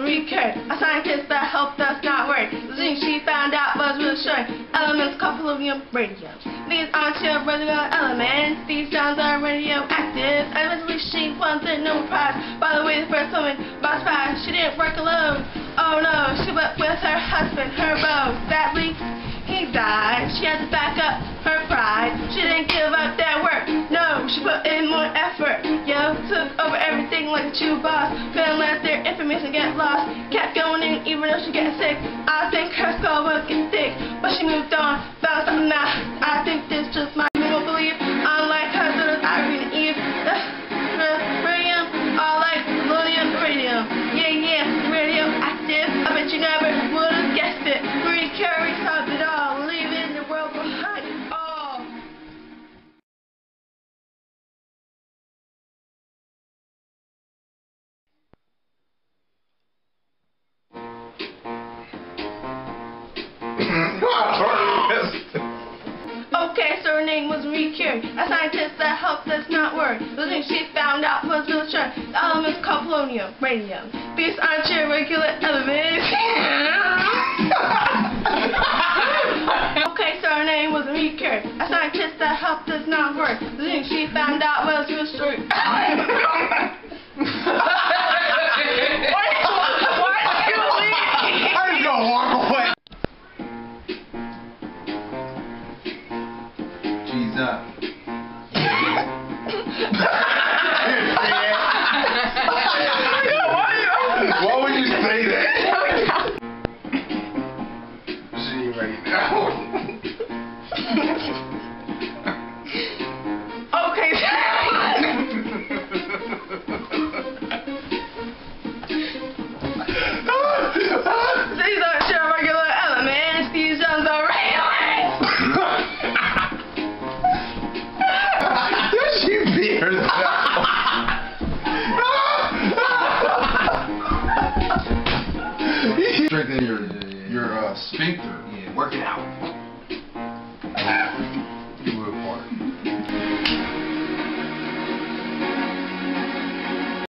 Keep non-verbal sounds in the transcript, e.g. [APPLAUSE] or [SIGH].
recurred. A scientist that helped us not worry. The thing she found out was real reassuring. Elements called polonium radium. These aren't your regular elements. These sounds are radioactive. Eventually she won the Nobel Prize. By the way, the first woman by surprise. She didn't work alone. Oh no, she went with her husband, her beau. Sadly, he died. She had to back up her pride. She didn't give up that work. No, she put in more effort. Like a true boss. Couldn't let their information get lost. Kept going in even though she getting sick. I think her skull was getting thick. But she moved on, found something now. I think this just might be what believe. Unlike her daughters, Irene and Eve. Uh, radium, all like polonium radium. Yeah, yeah, radioactive. I bet you never Okay, so her name was Marie a scientist that helped us not worry. The thing she found out was real sure. The element's um, called polonium, radium. These aren't your regular elements. [LAUGHS] okay, so her name was Marie a scientist that helped us not worry. The thing she found out was real sure. Up. Uh, Why would you say that? [LAUGHS] She right now. Your your uh, sphincter. Yeah, work it out.